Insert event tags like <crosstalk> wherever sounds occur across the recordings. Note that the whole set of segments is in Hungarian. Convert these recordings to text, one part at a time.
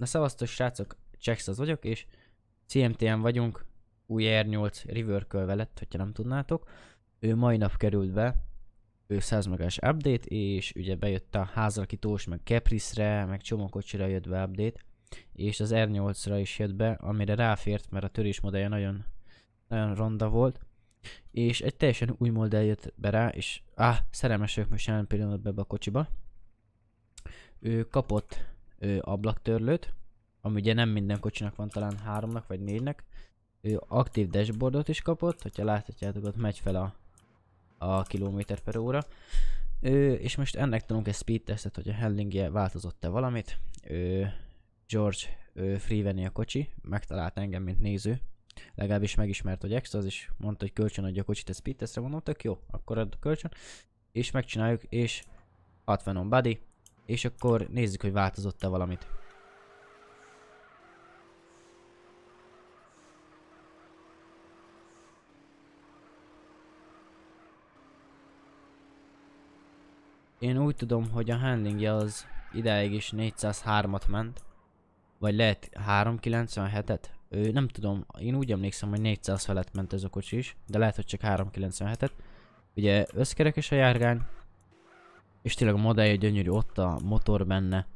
Na szevasztok srácok, Csexaz vagyok, és CMTN vagyunk, új R8 River lett, hogyha nem tudnátok. Ő mai nap került be, ő 100 megás update, és ugye bejött a házalakítós, meg Caprice-re, meg csomó kocsira jött be update, és az R8-ra is jött be, amire ráfért, mert a törés modellje nagyon, nagyon ronda volt. És egy teljesen új modell jött be rá, és ah, szerelmes vagyok most jelen pillanatban be a kocsiba. Ő kapott ő, ablaktörlőt, ami ugye nem minden kocsinak van, talán háromnak vagy négynek. Ő aktív dashboardot is kapott, hogyha láthatjátok, ott megy fel a, a kilométer per óra. Ő, és most ennek tanulunk egy speed testet, hogy a handlingje változott-e valamit. Ő, George ő, freevenni a kocsi, megtalált engem, mint néző. Legalábbis megismert, hogy extra, az is mondta, hogy kölcsön adja a kocsit a speed testre, mondom, tök jó, akkor ad a kölcsön. És megcsináljuk, és 60 on body, és akkor nézzük, hogy változott-e valamit. Én úgy tudom, hogy a handlingje az ideig is 403-at ment. Vagy lehet 397-et. Ő nem tudom, én úgy emlékszem, hogy 400 felett ment ez a kocsi is, de lehet, hogy csak 397-et. Ugye összkerekes a járgány, és tényleg a modellje gyönyörű, ott a motor benne.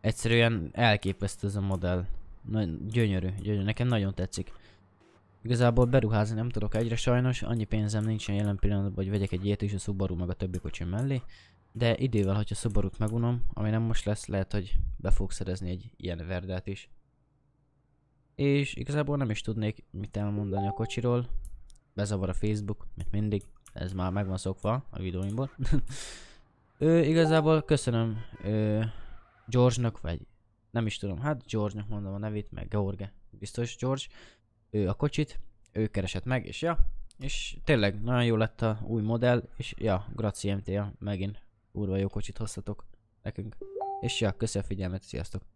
Egyszerűen elképesztő ez a modell. Na, gyönyörű, gyönyörű, nekem nagyon tetszik. Igazából beruházni nem tudok egyre sajnos, annyi pénzem nincsen jelen pillanatban, hogy vegyek egy ilyet is a Subaru meg a többi kocsim mellé. De idővel, hogyha Subaru-t megunom, ami nem most lesz, lehet, hogy be fogok szerezni egy ilyen verdát is. És igazából nem is tudnék mit elmondani a kocsiról. Bezavar a Facebook, mint mindig. Ez már meg van szokva a videóimból. <laughs> Ő igazából köszönöm George-nak, vagy nem is tudom, hát George-nak mondom a nevét, meg George, biztos George. Ő a kocsit, ő keresett meg, és ja, és tényleg nagyon jó lett a új modell, és ja, Graci MTA, megint Úrva jó kocsit hoztatok nekünk. És ja, köszi a figyelmet, sziasztok!